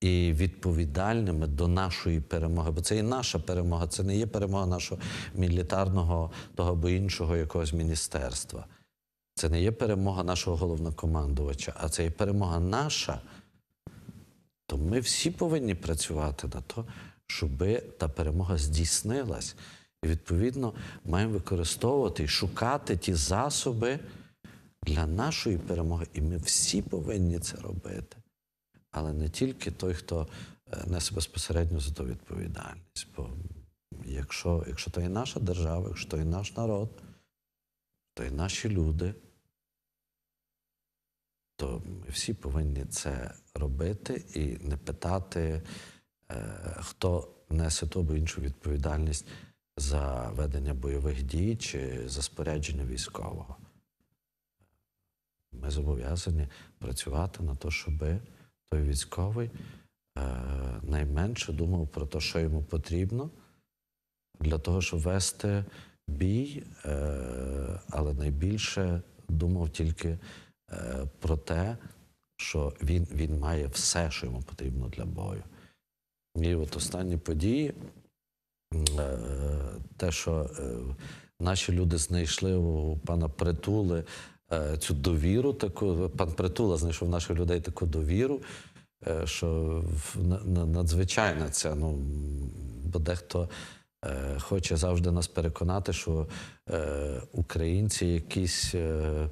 і відповідальними до нашої перемоги. Бо це і наша перемога, це не є перемога нашого мілітарного того або іншого якогось міністерства. це не є перемога нашого головнокомандувача, а це є перемога наша, то ми всі повинні працювати на то, щоб та перемога здійснилась. І відповідно маємо використовувати і шукати ті засоби для нашої перемоги. І ми всі повинні це робити. Але не тільки той, хто е, несе безпосередньо за то відповідальність. Бо якщо, якщо то є наша держава, якщо то є наш народ, то є наші люди, то ми всі повинні це робити і не питати, е, хто несе ту або іншу відповідальність за ведення бойових дій чи за спорядження військового. Ми зобов'язані працювати на те, щоб той військовий е, найменше думав про те, що йому потрібно, для того, щоб вести бій, е, але найбільше думав тільки е, про те, що він, він має все, що йому потрібно для бою. І от останні події, е, те, що е, наші люди знайшли у пана Притули цю довіру, таку пан Притула знайшов наших людей таку довіру, е, що в- на- на- надзвичайна ця, ну, бо дехто е, хоче завжди нас переконати, що е, українці якісь, е,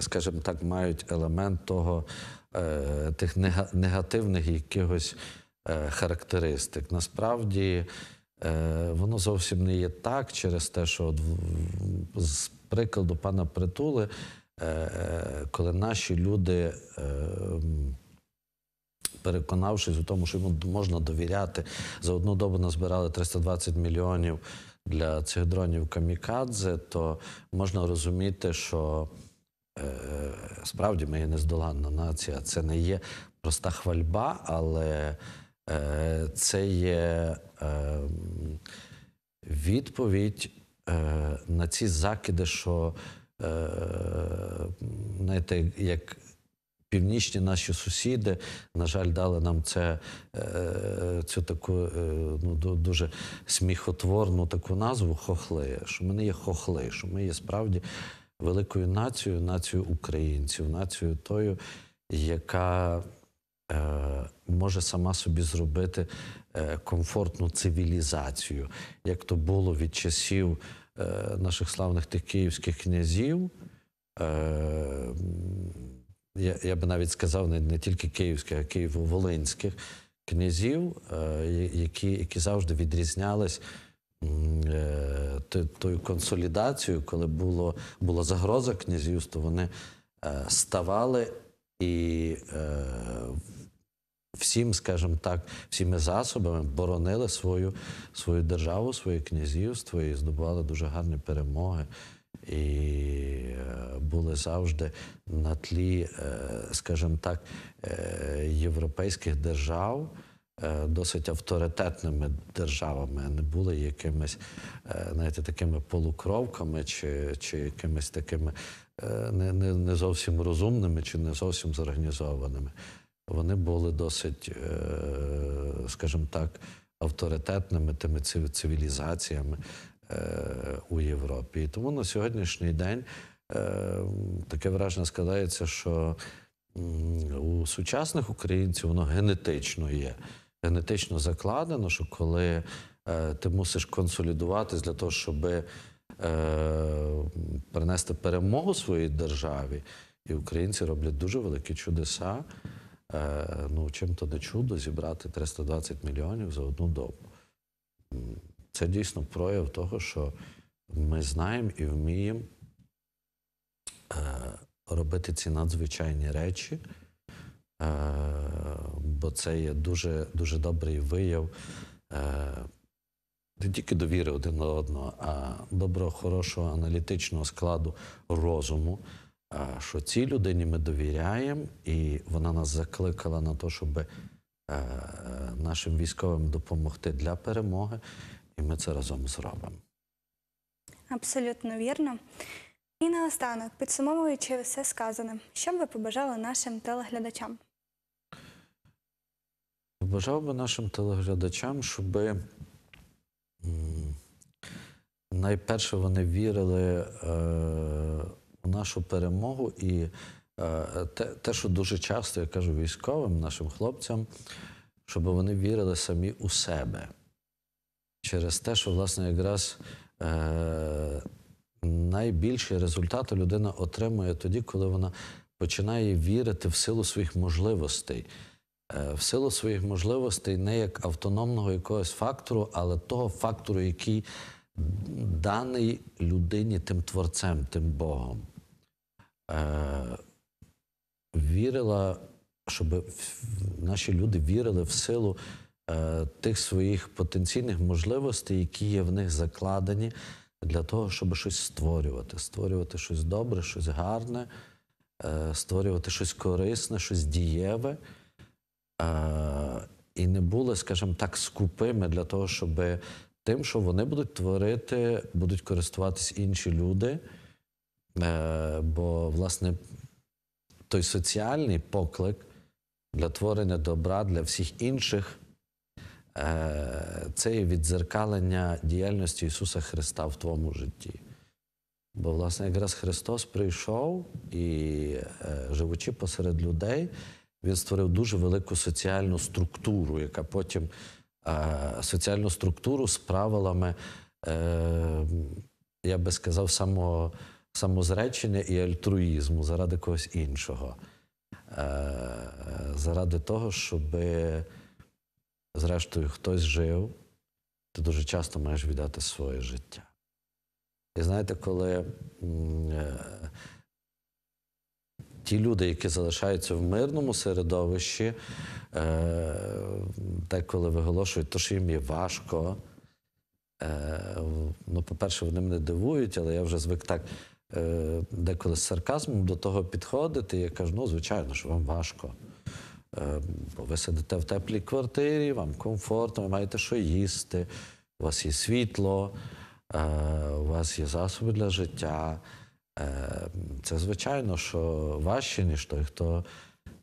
скажімо так, мають елемент того, е, тих негативних якихось е, характеристик. Насправді е, воно зовсім не є так через те, що от з прикладу пана Притули, е, е, коли наші люди. е, переконавшись у тому, що йому можна довіряти. За одну добу назбирали 320 мільйонів для цих дронів камікадзе, то можна розуміти, що е, справді ми є нездоланна нація. Це не є проста хвальба, але е, це є е, відповідь е, на ці закиди, що е, знаєте, як північні наші сусіди, на жаль, дали нам це, е, цю таку е, ну, дуже сміхотворну таку назву хохли, що ми не є хохли, що ми є справді великою нацією, нацією українців, нацією тою, яка е, може сама собі зробити е, комфортну цивілізацію, як то було від часів е, наших славних тих київських князів. Е, я, я би навіть сказав, не, не тільки київських, а києво-волинських князів, е, які, які завжди відрізнялись е, тою консолідацією, коли було, була загроза князівству, вони е, ставали і е, всім, скажімо так, всіми засобами боронили свою, свою державу, своє князівство і здобували дуже гарні перемоги. І е, були завжди на тлі, е, скажімо так, е, європейських держав досить авторитетними державами, а не були якимись, знаєте, такими полукровками чи, чи якимись такими не, не, не зовсім розумними чи не зовсім зорганізованими. Вони були досить, е, скажімо так, авторитетними тими цивілізаціями е, у Європі. І тому на сьогоднішній день е, таке враження складається, що у сучасних українців воно генетично є. Генетично закладено, що коли ти мусиш консолідуватись для того, щоб принести перемогу своїй державі, і українці роблять дуже великі чудеса. Е, ну, чим то не чудо зібрати 320 мільйонів за одну добу. Це дійсно прояв того, що ми знаємо і вміємо е, робити ці надзвичайні речі, е, бо це є дуже, дуже добрий вияв не тільки довіри один на одного, а доброго, хорошого аналітичного складу розуму. Що цій людині ми довіряємо, і вона нас закликала на те, щоб е, нашим військовим допомогти для перемоги, і ми це разом зробимо. Абсолютно вірно. І наостанок, підсумовуючи все сказане, що б ви побажали нашим телеглядачам? Бажав би нашим телеглядачам, щоб найперше вони вірили е, нашу перемогу і е, те, те, що дуже часто я кажу військовим, нашим хлопцям, щоб вони вірили самі у себе. Через те, що, власне, якраз е, найбільші результати людина отримує тоді, коли вона починає вірити в силу своїх можливостей. Е, в силу своїх можливостей не як автономного якогось фактору, але того фактору, який даний людині тим творцем, тим Богом. Е, вірила, щоб наші люди вірили в силу е, тих своїх потенційних можливостей, які є в них закладені для того, щоб щось створювати, створювати щось добре, щось гарне, е, створювати щось корисне, щось дієве. І не були, скажімо так, скупими для того, щоб тим, що вони будуть творити, будуть користуватись інші люди. Е, бо, власне, той соціальний поклик для творення добра для всіх інших е, це є віддзеркалення діяльності Ісуса Христа в твоєму житті. Бо, власне, якраз Христос прийшов і, е, живучи посеред людей, Він створив дуже велику соціальну структуру, яка потім соціальну структуру з правилами, я би сказав, само, самозречення і альтруїзму заради когось іншого. Е, заради того, щоб, зрештою, хтось жив, ти дуже часто маєш віддати своє життя. І знаєте, коли е, ті люди, які залишаються в мирному середовищі, деколи виголошують, то, що їм є важко. Е, ну, по-перше, вони мене дивують, але я вже звик так деколи з сарказмом до того підходити. Я кажу, ну, звичайно, що вам важко. Е, бо ви сидите в теплій квартирі, вам комфортно, ви маєте що їсти, у вас є світло, е, у вас є засоби для життя. Е, Це звичайно, що важче, ніж той, хто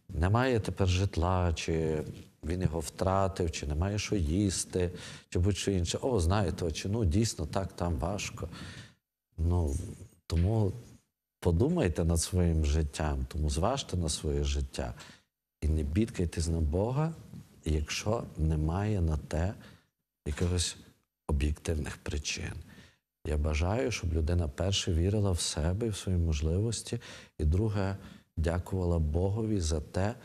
не має тепер житла, чи він його втратив, чи не має що їсти, чи будь-що інше. О, знаєте, чи ну дійсно так там важко. Ну, тому подумайте над своїм життям, тому зважте на своє життя і не бідкайтесь на Бога, якщо немає на те якихось об'єктивних причин. Я бажаю, щоб людина перше вірила в себе і в свої можливості, і друге дякувала Богові за те,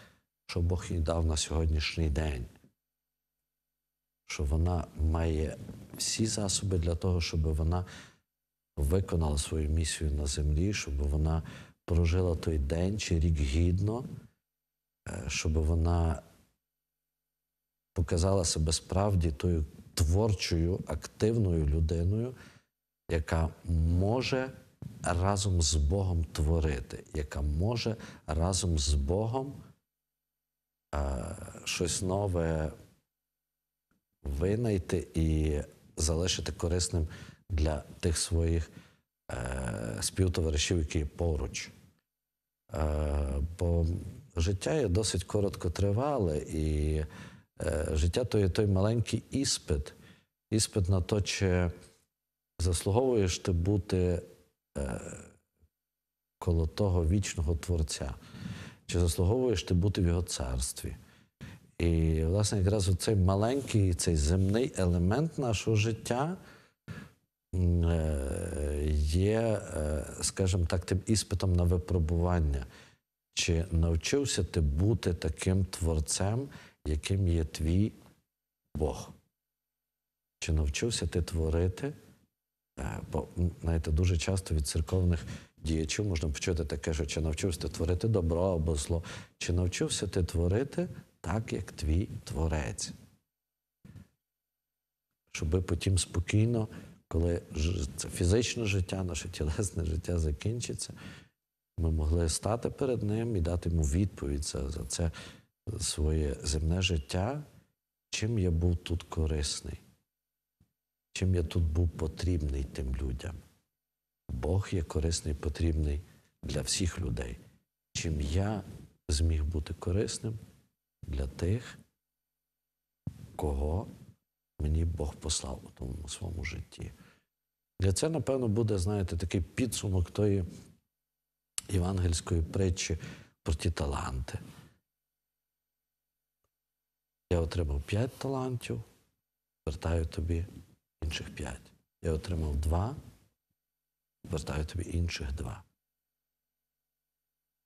що Бог їй дав на сьогоднішній день. Що вона має всі засоби для того, щоб вона виконала свою місію на землі, щоб вона прожила той день чи рік гідно, е, щоб вона показала себе справді тою творчою, активною людиною, яка може разом з Богом творити, яка може разом з Богом е, щось нове винайти і залишити корисним для тих своїх е, співтоваришів, які поруч. Е, бо життя є досить короткотривале, і е, життя то є той маленький іспит, іспит на те, чи заслуговуєш ти бути е, коло того вічного Творця, чи заслуговуєш ти бути в його царстві. І, власне, якраз цей маленький, цей земний елемент нашого життя є, е, скажімо так, тим іспитом на випробування. Чи навчився ти бути таким творцем, яким є твій Бог? Чи навчився ти творити? Е, Бо, знаєте, дуже часто від церковних діячів можна почути таке, що чи навчився ти творити добро або зло, чи навчився ти творити так, як твій творець? Щоби потім спокійно, коли це фізичне життя, наше тілесне життя закінчиться, ми могли стати перед ним і дати йому відповідь за, за це своє земне життя, чим я був тут корисний, чим я тут був потрібний тим людям. Бог є корисний, потрібний для всіх людей. Чим я зміг бути корисним для тих, кого мені Бог послав у тому своєму житті. Для це, напевно, буде, знаєте, такий підсумок тої євангельської притчі про ті таланти. Я отримав п'ять талантів, вертаю тобі інших п'ять. Я отримав два, вертаю тобі інших два.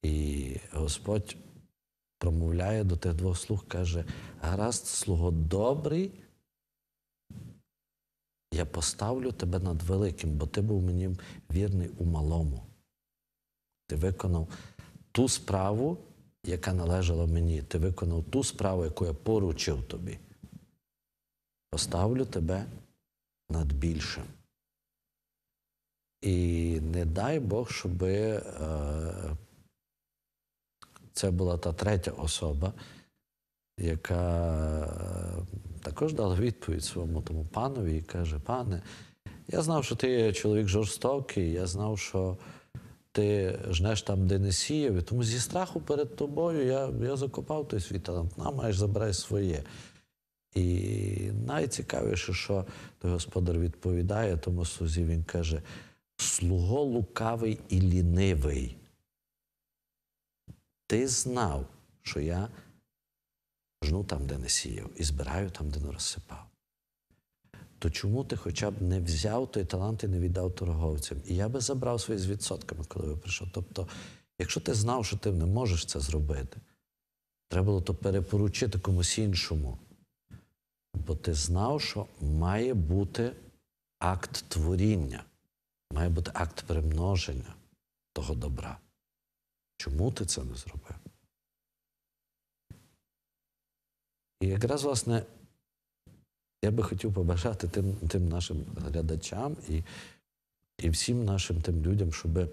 І Господь промовляє до тих двох слуг, каже: гаразд, слуго добрий, я поставлю тебе над великим, бо ти був мені вірний у малому. Ти виконав ту справу, яка належала мені. Ти виконав ту справу, яку я поручив тобі. Поставлю тебе над більшим. І не дай Бог, щоб е, це була та третя особа, яка е, також дала відповідь своєму тому панові і каже: пане, я знав, що ти чоловік жорстокий, я знав, що ти жнеш там, де не сіяв, і тому зі страху перед тобою я, я закопав той свій талант. На, маєш забирай своє. І найцікавіше, що той господар відповідає тому слузі, він каже: слуго лукавий і лінивий. Ти знав, що я жну там, де не сіяв, і збираю там, де не розсипав. То чому ти хоча б не взяв той талант і не віддав торговцям? І я би забрав свої з відсотками, коли ви прийшов. Тобто, якщо ти знав, що ти не можеш це зробити, треба було то перепоручити комусь іншому. Бо ти знав, що має бути акт творіння, має бути акт примноження того добра. Чому ти це не зробив? І якраз, власне, я би хотів побажати тим, тим нашим глядачам і, і всім нашим тим людям, щоб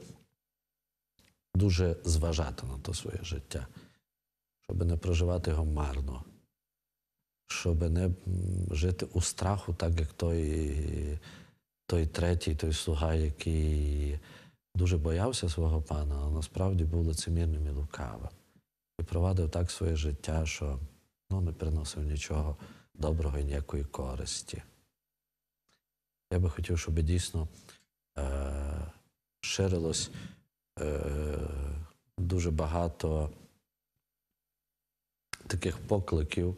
дуже зважати на то своє життя, щоб не проживати його марно, щоб не жити у страху, так як той, той третій, той слуга, який дуже боявся свого пана, але насправді був лицемірним і лукавим. І провадив так своє життя, що ну, не приносив нічого доброго і ніякої користі. Я би хотів, щоб дійсно е- ширилось е- дуже багато таких покликів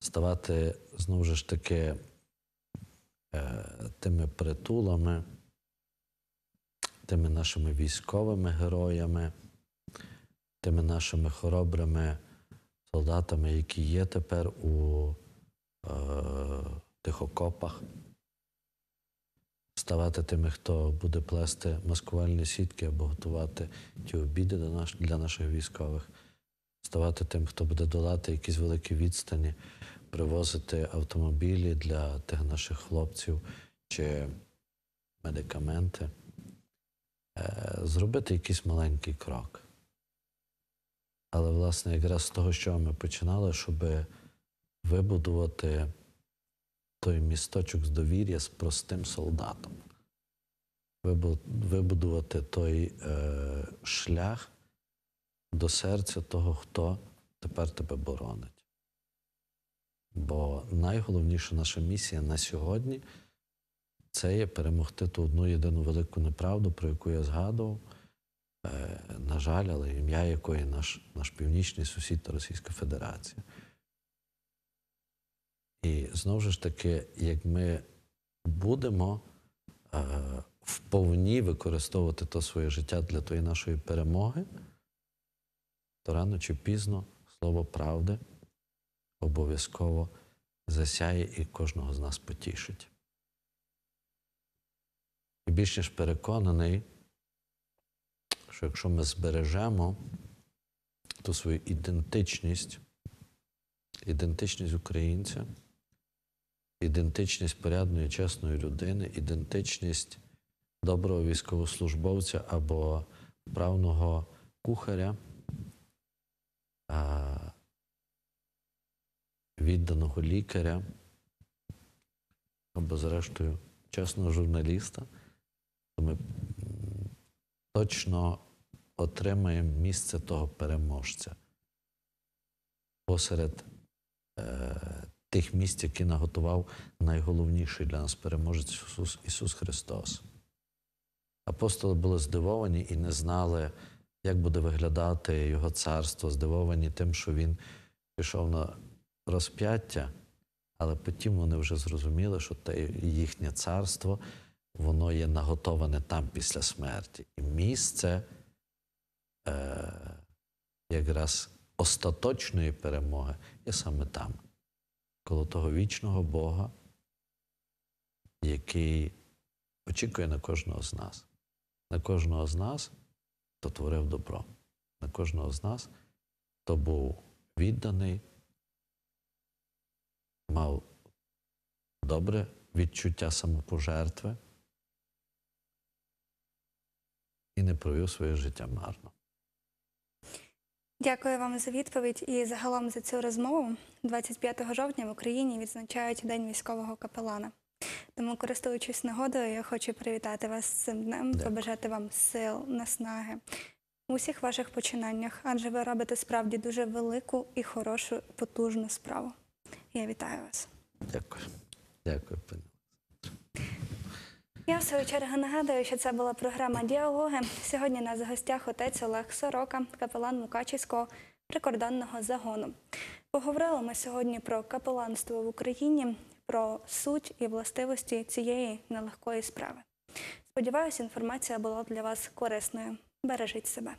ставати знову ж таки е- тими притулами, тими нашими військовими героями, тими нашими хоробрими солдатами, які є тепер у е, тих окопах, ставати тими, хто буде плести маскувальні сітки або готувати ті обіди для, наш, для наших військових, ставати тим, хто буде долати якісь великі відстані, привозити автомобілі для тих наших хлопців чи медикаменти, е, зробити якийсь маленький крок. Але, власне, якраз з того, що ми починали, щоб вибудувати той місточок з довір'я з простим солдатом, вибудувати той е, шлях до серця того, хто тепер тебе боронить. Бо найголовніша наша місія на сьогодні це є перемогти ту одну єдину велику неправду, про яку я згадував. Е, на жаль, але ім'я якої наш, наш північний сусід та Російська Федерація. І знову ж таки, як ми будемо е, вповні використовувати то своє життя для тої нашої перемоги, то рано чи пізно слово правди обов'язково засяє і кожного з нас потішить. І більш ніж переконаний, що якщо ми збережемо ту свою ідентичність, ідентичність українця, ідентичність порядної, чесної людини, ідентичність доброго військовослужбовця або правного кухаря, відданого лікаря, або, зрештою, чесного журналіста, то ми точно отримаємо місце того переможця посеред е, тих місць, які наготував найголовніший для нас переможець Ісус, Ісус Христос. Апостоли були здивовані і не знали, як буде виглядати його царство, здивовані тим, що він пішов на розп'яття, але потім вони вже зрозуміли, що те їхнє царство, воно є наготоване там після смерті. І місце е, якраз остаточної перемоги є саме там, коло того вічного Бога, який очікує на кожного з нас. На кожного з нас, хто творив добро, на кожного з нас, хто був відданий, мав добре відчуття самопожертви і не провів своє життя марно. Дякую вам за відповідь і загалом за цю розмову. 25 жовтня в Україні відзначають День військового капелана. Тому, користуючись нагодою, я хочу привітати вас з цим днем, Дякую. побажати вам сил, наснаги у всіх ваших починаннях, адже ви робите справді дуже велику і хорошу, потужну справу. Я вітаю вас. Дякую. Дякую, пані. Я в свою чергу нагадую, що це була програма Діалоги. Сьогодні нас в гостях отець Олег Сорока, капелан Мукачівського прикордонного загону. Поговорили ми сьогодні про капеланство в Україні, про суть і властивості цієї нелегкої справи. Сподіваюся, інформація була для вас корисною. Бережіть себе.